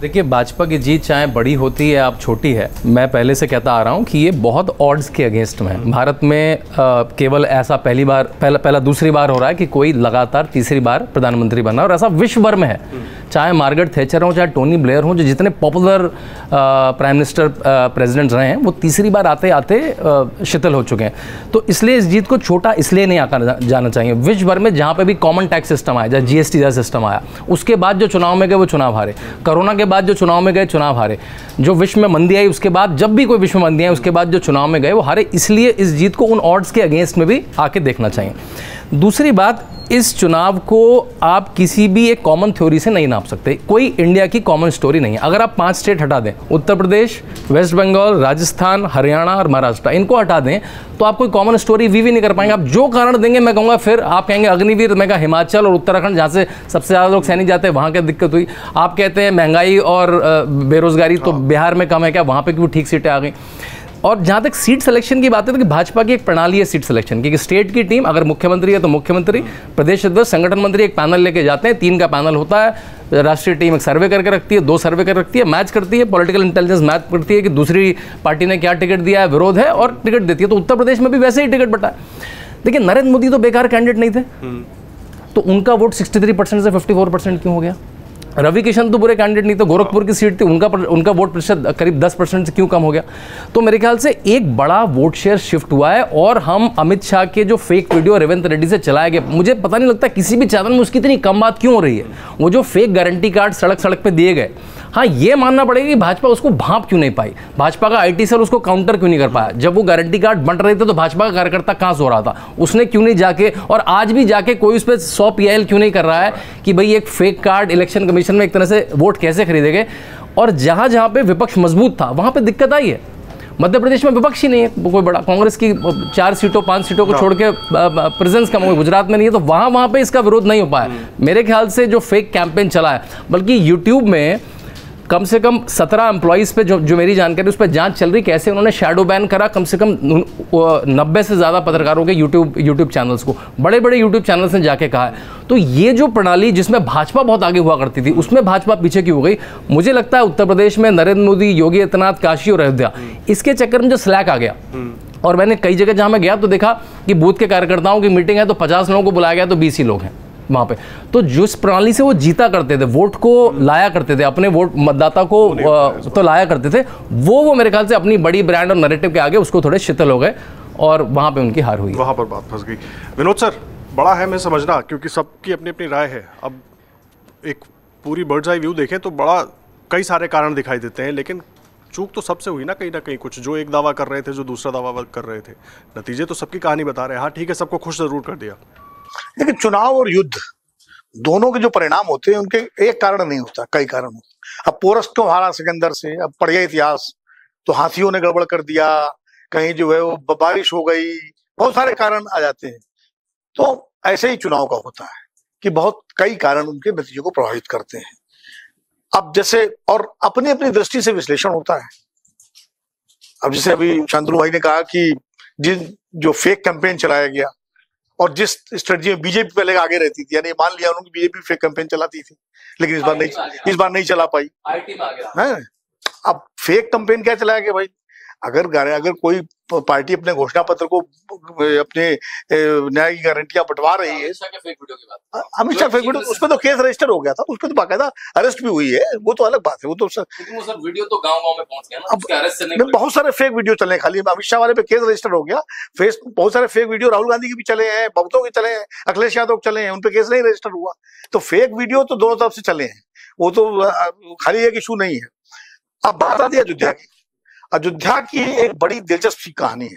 E: देखिए भाजपा की जीत चाहे बड़ी होती है आप छोटी है। मैं पहले से कहता आ रहा हूँ कि ये बहुत ऑड्स के अगेंस्ट में भारत में आ, केवल ऐसा पहली बार पहला पहला दूसरी बार हो रहा है कि कोई लगातार तीसरी बार प्रधानमंत्री बना और ऐसा विश्व भर में है। चाहे मार्गरेट थेचर हो, चाहे टोनी ब्लेयर हो, जो जितने पॉपुलर प्राइम मिनिस्टर प्रेसिडेंट रहे हैं, वो तीसरी बार आते आते शिथिल हो चुके हैं। तो इसलिए इस जीत को छोटा इसलिए नहीं आकर जाना चाहिए। विश्व भर में जहाँ पर भी कॉमन टैक्स सिस्टम आया जहाँ जीएसटी जैसा सिस्टम आया, उसके बाद जो चुनाव में गए, वो चुनाव हारे। कोरोना के बाद जो चुनाव में गए, चुनाव हारे। जो विश्व में मंदी आई, उसके बाद जब भी कोई विश्व मंदी आई, उसके बाद जो चुनाव में गए, वो हारे। इसलिए इस जीत को उन ऑर्ड्स के अगेंस्ट में भी आके देखना चाहिए। दूसरी बात इस चुनाव को आप किसी भी एक कॉमन थ्योरी से नहीं नाप सकते। कोई इंडिया की कॉमन स्टोरी नहीं है। अगर आप पाँच स्टेट हटा दें उत्तर प्रदेश वेस्ट बंगाल राजस्थान हरियाणा और महाराष्ट्र इनको हटा दें तो आप कोई कॉमन स्टोरी वी भी नहीं कर पाएँगे। आप जो कारण देंगे मैं कहूँगा फिर आप कहेंगे अग्निवीर मैं कहा हिमाचल और उत्तराखंड जहाँ से सबसे ज़्यादा लोग सैनिक जाते हैं वहाँ क्या दिक्कत हुई? आप कहते हैं महँगाई और बेरोजगारी तो बिहार में कम है क्या? वहाँ पे क्यों ठीक सीटें आ गई? और जहाँ तक सीट सिलेक्शन की बात है तो कि भाजपा की एक प्रणाली है सीट सिलेक्शन की कि स्टेट की टीम अगर मुख्यमंत्री है तो मुख्यमंत्री प्रदेश अध्यक्ष संगठन मंत्री एक पैनल लेके जाते हैं तीन का पैनल होता है राष्ट्रीय टीम एक सर्वे करके रखती है दो सर्वे कर रखती है मैच करती है पॉलिटिकल इंटेलिजेंस मैच करती है कि दूसरी पार्टी ने क्या टिकट दिया है विरोध है और टिकट देती है। तो उत्तर प्रदेश में भी वैसे ही टिकट बटा देखिए नरेंद्र मोदी तो बेकार कैंडिडेट नहीं थे। तो उनका वोट 63 परसेंट से 54 परसेंट क्यों हो गया? रवि किशन तो बुरे कैंडिडेट नहीं थे गोरखपुर की सीट थी उनका पर, उनका वोट प्रतिशत करीब 10 परसेंट से क्यों कम हो गया? तो मेरे ख्याल से एक बड़ा वोट शेयर शिफ्ट हुआ है और हम अमित शाह के जो फेक वीडियो रेवंत रेड्डी से चलाए गए मुझे पता नहीं लगता किसी भी चैनल में उसकी इतनी कम बात क्यों हो रही है। वो जो फेक गारंटी कार्ड सड़क सड़क पर दिए गए हाँ ये मानना पड़ेगा कि भाजपा उसको भाप क्यों नहीं पाई? भाजपा का आईटी सेल उसको काउंटर क्यों नहीं कर पाया? जब वो गारंटी कार्ड बंट रहे थे तो भाजपा का कार्यकर्ता कहाँ सो रहा था? उसने क्यों नहीं जाके और आज भी जाके कोई उस पर सौ पी क्यों नहीं कर रहा है कि भाई एक फेक कार्ड इलेक्शन कमीशन में एक तरह से वोट कैसे खरीदे गए और जहाँ जहाँ पे विपक्ष मज़बूत था वहाँ पे दिक्कत आई है। मध्य प्रदेश में विपक्ष ही नहीं है कोई बड़ा कांग्रेस की चार सीटों पाँच सीटों को छोड़ के प्रेजेंस कम हो गुजरात में नहीं है तो वहाँ वहाँ पे इसका विरोध नहीं हो पाया। मेरे ख्याल से जो फेक कैंपेन चला है बल्कि यूट्यूब में कम से कम सत्रह एम्प्लॉयज़ पे जो जो मेरी जानकारी, उस पर जाँच चल रही, कैसे उन्होंने शेडो बैन करा, कम से कम नब्बे से ज़्यादा पत्रकारों के यूट्यूब यूट्यूब चैनल्स को बड़े बड़े यूट्यूब चैनल्स ने जाके कहा है। तो ये जो प्रणाली जिसमें भाजपा बहुत आगे हुआ करती थी, उसमें भाजपा पीछे की हो गई? मुझे लगता है उत्तर प्रदेश में नरेंद्र मोदी, योगी आदित्यनाथ, काशी और अयोध्या, इसके चक्कर में जो स्लैक आ गया। और मैंने कई जगह जहाँ मैं गया तो देखा कि बूथ के कार्यकर्ताओं की मीटिंग है तो पचास लोगों को बुलाया गया तो बीस ही लोग हैं। वहाँ पे। तो जिस प्रणाली से वो जीता करते थे वोट को लाया करते थे अपने वोट मतदाता को अ, तो लाया करते थे वो वो मेरे ख्याल से अपनी बड़ी ब्रांड और नरेटिव के आगे उसको थोड़े शिथिल हो गए और वहाँ पे उनकी हार हुई।
A: वहाँ पर बात फंस गई। विनोद सर बड़ा है मैं समझना क्योंकि सबकी अपनी अपनी राय है। अब एक पूरी बर्ड्स आई व्यू देखें तो बड़ा कई सारे कारण दिखाई देते हैं लेकिन चूक तो सबसे हुई ना कहीं ना कहीं कुछ जो एक दावा कर रहे थे जो दूसरा दावा कर रहे थे। नतीजे तो सबकी कहानी बता रहे हैं। हाँ ठीक है सबको खुश ज़रूर कर दिया।
H: लेकिन चुनाव और युद्ध, दोनों के जो परिणाम होते हैं, उनके एक कारण नहीं होता, कई कारण होते अब पोरस क्यों हारा सिकंदर से, अब पढ़ गया इतिहास तो हाथियों ने गड़बड़ कर दिया, कहीं जो है वो बारिश हो गई, बहुत सारे कारण आ जाते हैं। तो ऐसे ही चुनाव का होता है कि बहुत कई कारण उनके नतीजों को प्रभावित करते हैं। अब जैसे, और अपनी अपनी दृष्टि से विश्लेषण होता है। अब जैसे अभी शांतनु भाई ने कहा कि जिन, जो फेक कैंपेन चलाया गया और जिस स्ट्रेटजी में बीजेपी पहले आगे रहती थी यानी मान लिया उन्होंने बीजेपी फेक कैंपेन चलाती थी लेकिन इस बार नहीं इस बार नहीं चला पाई। है? अब फेक कैंपेन क्या चलाया गया भाई? अगर गारे अगर कोई पार्टी अपने घोषणा पत्र को अपने न्याय की गारंटियाँ बंटवा रही है। अमित शाह फेक वीडियो उसमें तो केस रजिस्टर हो गया था उसमें तो बाकायदा अरेस्ट भी हुई है वो तो अलग बात है वो तो सर
E: वीडियो तो गाँव गाँव में पहुँच गया
H: अब बहुत सारे फेक वीडियो चले हैं खाली अमित शाह वाले पे केस रजिस्टर हो गया फेसबुक बहुत सारे फेक वीडियो राहुल गांधी के भी चले हैं बहुतों के चले हैं अखिलेश यादव चले हैं उन पे केस नहीं रजिस्टर हुआ। तो फेक वीडियो तो दोनों तरफ़ से चले हैं वो तो खाली एक इशू नहीं है। अब बात आती है अयोध्या की। अयोध्या की एक बड़ी दिलचस्प कहानी है।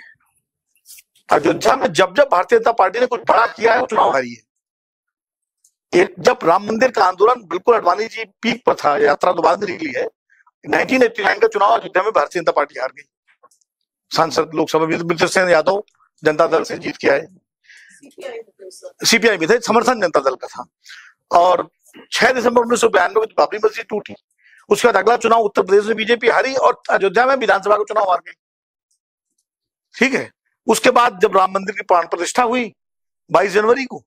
H: अयोध्या में जब जब भारतीय जनता पार्टी ने कुछ बड़ा किया है, वो चुनाव हारी है। एक जब राम मंदिर का आंदोलन बिल्कुल अडवाणी जी पीक पर था, यात्रा तो बाद में निकली है 1989 का चुनाव अयोध्या में भारतीय जनता पार्टी हार गई। सांसद लोकसभा में मित्र सेन यादव जनता दल से जीत के आए। सीपीआई में थे, समर्थन जनता दल का था। और 6 दिसंबर उन्नीस सौ बयानवे बाबरी मस्जिद टूटी। उसके बाद अगला चुनाव उत्तर प्रदेश में बीजेपी हारी और अयोध्या में विधानसभा का चुनाव हार गई। ठीक है? उसके बाद जब राम मंदिर की प्राण प्रतिष्ठा हुई 22 जनवरी को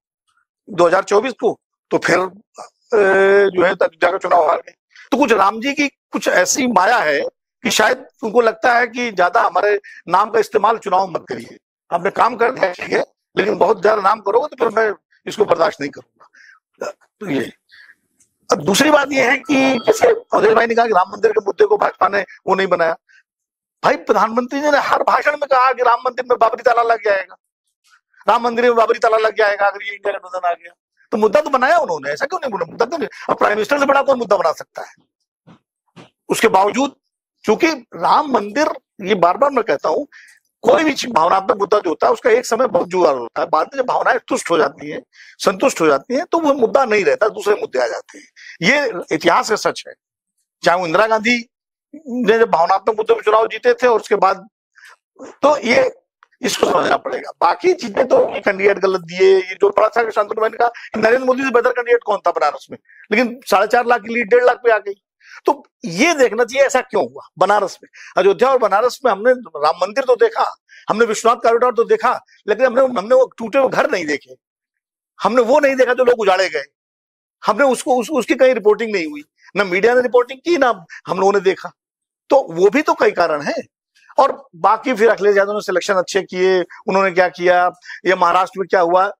H: 2024 को तो फिर जो है अयोध्या का चुनाव हार गए। तो कुछ राम जी की कुछ ऐसी माया है कि शायद उनको लगता है कि ज़्यादा हमारे नाम का इस्तेमाल चुनाव मत करिए। आपने काम कर दिया, ठीक है, लेकिन बहुत ज़्यादा नाम करोगे तो फिर मैं इसको बर्दाश्त नहीं करूँगा। तो ये। अब दूसरी बात यह है कि जैसे अजय भाई ने कहा कि राम मंदिर के मुद्दे को भाजपा ने वो नहीं बनाया। भाई, प्रधानमंत्री जी ने हर भाषण में कहा कि राम मंदिर में बाबरी ताला लग जाएगा। राम मंदिर में बाबरी ताला लग जाएगा, अगर ये इंडिया गठबंधन आ गया। तो मुद्दा तो बनाया उन्होंने, ऐसा क्यों नहीं बोला? मुद्दा क्यों नहीं। अब प्राइम मिनिस्टर से बड़ा कौन मुद्दा बना सकता है? उसके बावजूद, चूँकि राम मंदिर, ये बार बार मैं कहता हूँ कोई भी भावनात्मक मुद्दा जो होता है, उसका एक समय बहुत जुआ होता है। बाद में जब भावनाएँ तुष्ट हो जाती हैं, संतुष्ट हो जाती है तो वो मुद्दा नहीं रहता, दूसरे मुद्दे आ जाते हैं। ये इतिहास का सच है। चाहे वो इंदिरा गांधी ने जब भावनात्मक मुद्दे पर चुनाव जीते थे और उसके बाद तो ये, इसको समझना पड़ेगा। बाकी चीज़ें तो कैंडिडेट गलत दिए, ये जो बड़ा था नरेंद्र मोदी से बेहतर कैंडिडेट कौन था बनारस में? लेकिन साढ़े चार लाख की लीड, डेढ़ लाख पे आ गई। तो ये देखना चाहिए ऐसा क्यों हुआ? बनारस में। अयोध्या और बनारस में हमने राम मंदिर तो देखा हमने विश्वनाथ कॉरिडोर तो देखा लेकिन हमने हमने वो टूटे हुए घर नहीं देखे। हमने वो नहीं देखा जो लोग उजाड़े गए। हमने उसको उस, उसकी कहीं रिपोर्टिंग नहीं हुई। ना मीडिया ने रिपोर्टिंग की ना हम लोगों ने देखा। तो वो भी तो कई कारण है। और बाकी फिर अखिलेश यादव ने सिलेक्शन अच्छे किए उन्होंने क्या किया या महाराष्ट्र में क्या हुआ?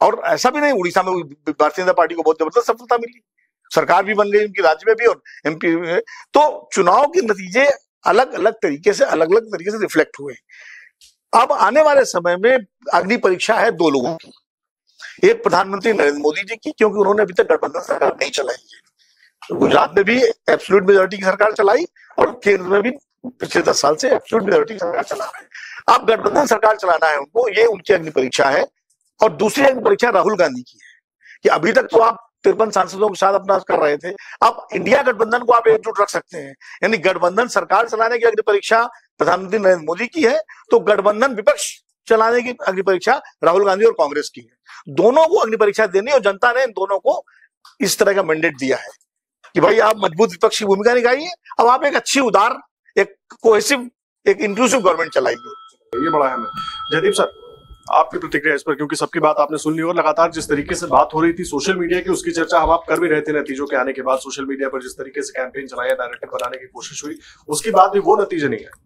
H: और ऐसा भी नहीं उड़ीसा में भारतीय जनता पार्टी को बहुत ज़बरदस्त सफलता मिली। सरकार भी बन गई, उनकी राज्य में भी और एमपी में तो चुनाव के नतीजे अलग अलग तरीके से अलग अलग तरीके से रिफ्लेक्ट हुए अब आने वाले समय में अग्नि परीक्षा है दो लोगों की। एक प्रधानमंत्री नरेंद्र मोदी जी की, क्योंकि उन्होंने अभी तक गठबंधन सरकार नहीं चलाई है। गुजरात में भी एब्सोल्यूट मेजोरिटी की सरकार चलाई और केंद्र में भी पिछले दस साल से एब्सोल्यूट मेजोरिटी की सरकार चला रहे हैं। अब गठबंधन सरकार चलाना है उनको, ये उनकी अग्नि परीक्षा है। और दूसरी अग्नि परीक्षा राहुल गांधी की है। कि अभी तक तो आप तिरपन सांसदों के साथ अपना कर रहे थे। अब इंडिया गठबंधन को आप एकजुट रख सकते हैं। यानी गठबंधन सरकार चलाने की अग्नि परीक्षा प्रधानमंत्री नरेंद्र मोदी की है तो गठबंधन विपक्ष चलाने की अग्नि परीक्षा राहुल गांधी और कांग्रेस की है। दोनों को अग्नि परीक्षा देनी और जनता ने इन दोनों को इस तरह का मैंडेट दिया है कि भाई आप मज़बूत विपक्ष की भूमिका निभाइए। अब आप एक अच्छी, उदार, एक कोहेसिव एक इंक्लूसिव गवर्नमेंट चलाइए।
A: ये बड़ा है जयदीप सर आपकी प्रतिक्रिया इस पर, क्योंकि सबकी बात आपने सुन ली और लगातार जिस तरीके से बात हो रही थी सोशल मीडिया की, उसकी चर्चा हम आप कर भी रहे थे नतीजों के आने के बाद सोशल मीडिया पर जिस तरीके से कैंपेन चलाया नैरेटिव बनाने की कोशिश हुई, उसके बाद भी वो नतीजे नहीं आए।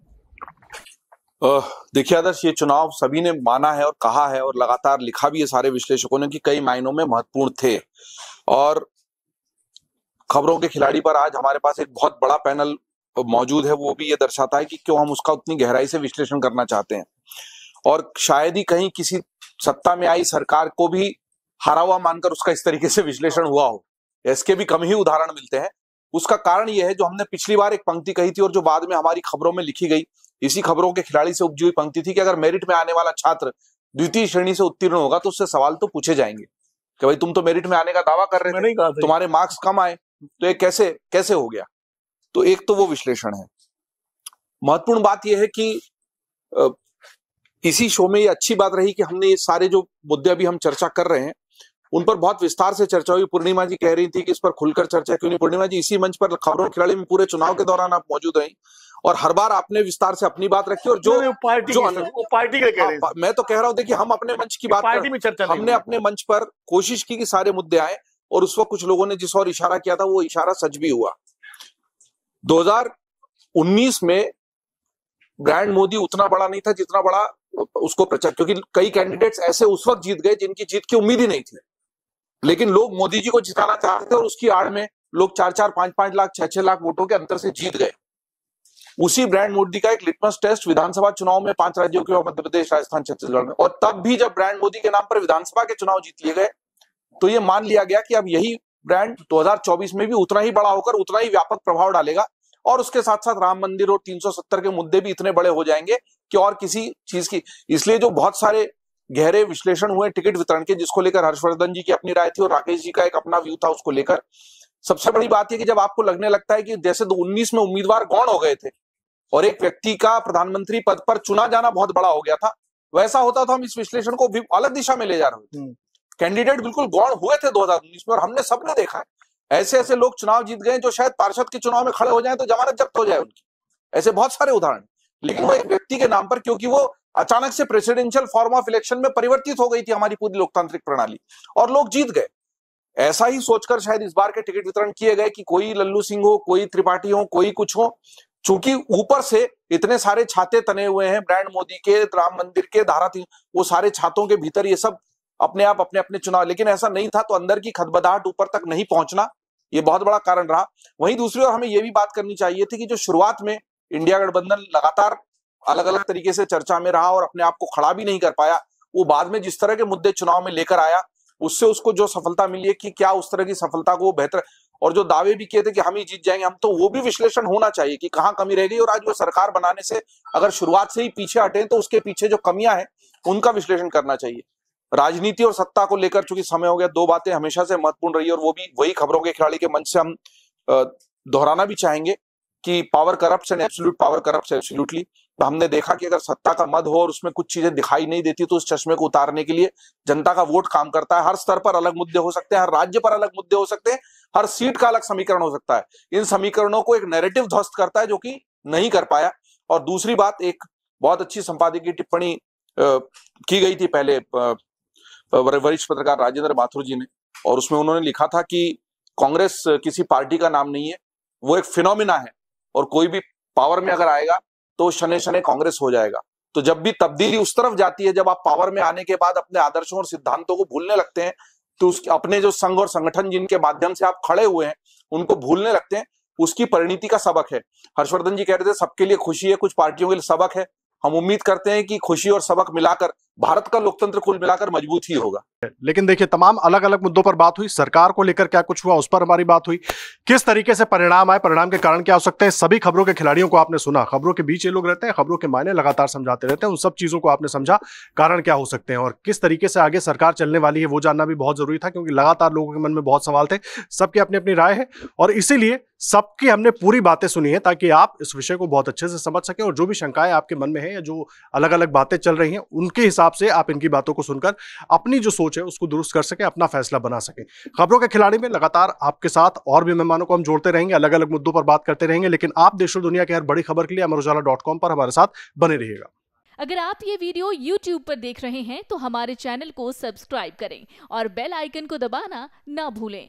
I: देखिए आदर्श, ये चुनाव सभी ने माना है और कहा है और लगातार लिखा भी है सारे विश्लेषकों ने कि कई मायनों में महत्वपूर्ण थे। और खबरों के खिलाड़ी पर आज हमारे पास एक बहुत बड़ा पैनल मौजूद है, वो भी ये दर्शाता है कि क्यों हम उसका उतनी गहराई से विश्लेषण करना चाहते हैं। और शायद ही कहीं किसी सत्ता में आई सरकार को भी हारा हुआ मानकर उसका इस तरीके से विश्लेषण हुआ हो। इसके भी कम ही उदाहरण मिलते हैं। उसका कारण यह है जो हमने पिछली बार एक पंक्ति कही थी और जो बाद में हमारी खबरों में लिखी गई इसी खबरों के खिलाड़ी से उपजी हुई पंक्ति थी कि अगर मेरिट में आने वाला छात्र द्वितीय श्रेणी से उत्तीर्ण होगा तो उससे सवाल तो पूछे जाएँगे कि भाई तुम तो मेरिट में आने का दावा कर रहे थे तुम्हारे मार्क्स कम आए तो ये कैसे कैसे हो गया? तो एक तो वो विश्लेषण है। महत्वपूर्ण बात यह है कि इसी शो में ये अच्छी बात रही कि हमने ये सारे जो मुद्दे अभी हम चर्चा कर रहे हैं उन पर बहुत विस्तार से चर्चा हुई। पूर्णिमा जी कह रही थी कि इस पर खुलकर चर्चा क्यों नहीं? पूर्णिमा जी इसी मंच पर खबरों खिलाड़ी में पूरे चुनाव के दौरान आप मौजूद रही और हर बार आपने विस्तार से अपनी बात रखी और जो
H: पार्टी जो वो पार्टी के कह रहे
I: हैं मैं तो कह रहा हूँ देखिए हम अपने मंच की बात
H: पार्टी में चर्चा
I: हमने अपने मंच पर कोशिश की कि सारे मुद्दे आए और उस वक्त कुछ लोगों ने जिस और इशारा किया था वो इशारा सच भी हुआ। 2019 में ब्रांड मोदी उतना बड़ा नहीं था जितना बड़ा उसको प्रचार, क्योंकि कई कैंडिडेट्स ऐसे उस वक्त जीत गए जिनकी जीत की उम्मीद ही नहीं थी। लेकिन लोग मोदी जी को जिताना चाहते थे और उसकी आड़ में लोग चार चार पाँच पाँच लाख छह छह लाख वोटों के अंतर से जीत गए। उसी ब्रांड मोदी का एक लिटमस टेस्ट विधानसभा चुनाव में पाँच राज्यों के मध्य प्रदेश, राजस्थान, छत्तीसगढ़ में। और तब भी जब ब्रांड मोदी के नाम पर विधानसभा के चुनाव जीत लिए गए तो ये मान लिया गया कि अब यही ब्रांड 2024 में भी उतना ही बड़ा होकर उतना ही व्यापक प्रभाव डालेगा। और उसके साथ साथ राम मंदिर और 370 के मुद्दे भी इतने बड़े हो जाएँगे कि और किसी चीज़ की। इसलिए जो बहुत सारे गहरे विश्लेषण हुए टिकट वितरण के जिसको लेकर हर्षवर्धन जी की अपनी राय थी और राकेश जी का एक अपना व्यू था उसको लेकर सबसे बड़ी बात यह कि जब आपको लगने लगता है कि जैसे दो उन्नीस में उम्मीदवार गौण हो गए थे और एक व्यक्ति का प्रधानमंत्री पद पर चुना जाना बहुत बड़ा हो गया था वैसा होता तो हम इस विश्लेषण को भी अलग दिशा में ले जा रहे थे। कैंडिडेट बिल्कुल गौण हुए थे 2019 में और हमने सबने देखा है। ऐसे ऐसे लोग चुनाव जीत गए जो शायद पार्षद के चुनाव में खड़े हो जाए तो जमानत जब्त हो जाए उनकी। ऐसे बहुत सारे उदाहरण। लेकिन वो एक व्यक्ति के नाम पर, क्योंकि वो अचानक से प्रेसिडेंशियल फॉर्म ऑफ़ इलेक्शन में परिवर्तित हो गई थी हमारी पूरी लोकतांत्रिक प्रणाली, और लोग जीत गए। ऐसा ही सोचकर शायद इस बार के टिकट वितरण किए गए कि कोई लल्लू सिंह हो, कोई त्रिपाठी हो, कोई कुछ हो, चूँकि ऊपर से इतने सारे छाते तने हुए हैं, ब्रांड मोदी के, राम मंदिर के, धारा वो सारे छातों के भीतर ये सब अपने आप, अपने अपने चुनाव। लेकिन ऐसा नहीं था तो अंदर की खदबदाहट ऊपर तक नहीं पहुँचना ये बहुत बड़ा कारण रहा। वहीं दूसरी ओर हमें ये भी बात करनी चाहिए थी कि जो शुरुआत में इंडिया गठबंधन लगातार अलग अलग तरीके से चर्चा में रहा और अपने आप को खड़ा भी नहीं कर पाया, वो बाद में जिस तरह के मुद्दे चुनाव में लेकर आया, उससे उसको जो सफलता मिली है कि क्या उस तरह की सफलता को बेहतर और जो दावे भी किए थे कि हम ही जीत जाएँगे, हम तो वो भी विश्लेषण होना चाहिए कि कहाँ कमी रह गई और आज वो सरकार बनाने से अगर शुरुआत से ही पीछे हटे तो उसके पीछे जो कमियाँ हैं, उनका विश्लेषण करना चाहिए। राजनीति और सत्ता को लेकर चूँकि समय हो गया, दो बातें हमेशा से महत्वपूर्ण रही और वो भी वही खबरों के खिलाड़ी के मंच से हम दोहराना भी चाहेंगे कि power corrupt and absolute power corrupt absolutely तो हमने देखा कि अगर सत्ता का मद हो और उसमें कुछ चीज़ें दिखाई नहीं देती तो उस चश्मे को उतारने के लिए जनता का वोट काम करता है। हर स्तर पर अलग मुद्दे हो सकते हैं, हर राज्य पर अलग मुद्दे हो सकते हैं, हर सीट का अलग समीकरण हो सकता है। इन समीकरणों को एक नैरेटिव ध्वस्त करता है जो कि नहीं कर पाया। और दूसरी बात, एक बहुत अच्छी संपादकीय टिप्पणी की गई थी पहले वरिष्ठ पत्रकार राजेंद्र माथुर जी ने, और उसमें उन्होंने लिखा था कि कांग्रेस किसी पार्टी का नाम नहीं है, वो एक फिनोमिना है, और कोई भी पावर में अगर आएगा तो शने शने कांग्रेस हो जाएगा। तो जब भी तब्दीली उस तरफ़ जाती है, जब आप पावर में आने के बाद अपने आदर्शों और सिद्धांतों को भूलने लगते हैं तो उस, अपने जो संघ और संगठन जिनके माध्यम से आप खड़े हुए हैं, उनको भूलने लगते हैं, उसकी परिणति का सबक है। हर्षवर्धन जी कह रहे थे, सबके लिए खुशी है, कुछ पार्टियों के लिए सबक है। हम उम्मीद करते हैं कि खुशी और सबक मिलाकर भारत का लोकतंत्र कुल मिलाकर मज़बूत ही होगा।
A: लेकिन देखिए, तमाम अलग अलग मुद्दों पर बात हुई, सरकार को लेकर क्या कुछ हुआ, उस पर हमारी बात हुई। किस तरीके से परिणाम आए, परिणाम के कारण क्या हो सकते हैं, सभी खबरों के खिलाड़ियों को आपने सुना। खबरों के बीच ये लोग रहते हैं, खबरों के मायने लगातार समझाते रहते हैं, उन सब चीज़ों को आपने समझा, कारण क्या हो सकते हैं और किस तरीके से आगे सरकार चलने वाली है, वो जानना भी बहुत ज़रूरी था क्योंकि लगातार लोगों के मन में बहुत सवाल थे, सबके अपनी अपनी राय है और इसीलिए सबकी हमने पूरी बातें सुनी है ताकि आप इस विषय को बहुत अच्छे से समझ सके और जो भी शंकाएँ आपके मन में है या जो अलग अलग बातें चल रही हैं, उनके हिसाब से आप इनकी बातों को सुनकर अपनी जो सोच है उसको दुरुस्त कर सके, अपना फैसला बना सके। खबरों के खिलाड़ी में लगातार आपके साथ और भी मेहमानों को हम जोड़ते रहेंगे अलग अलग मुद्दों पर बात करते रहेंगे, लेकिन आप देश और दुनिया की हर बड़ी खबर के लिए अमर उजाला डॉट कॉम पर हमारे साथ बने रहिएगा।
J: अगर आप ये वीडियो YouTube पर देख रहे हैं तो हमारे चैनल को सब्सक्राइब करें और बेल आइकन को दबाना ना भूलें।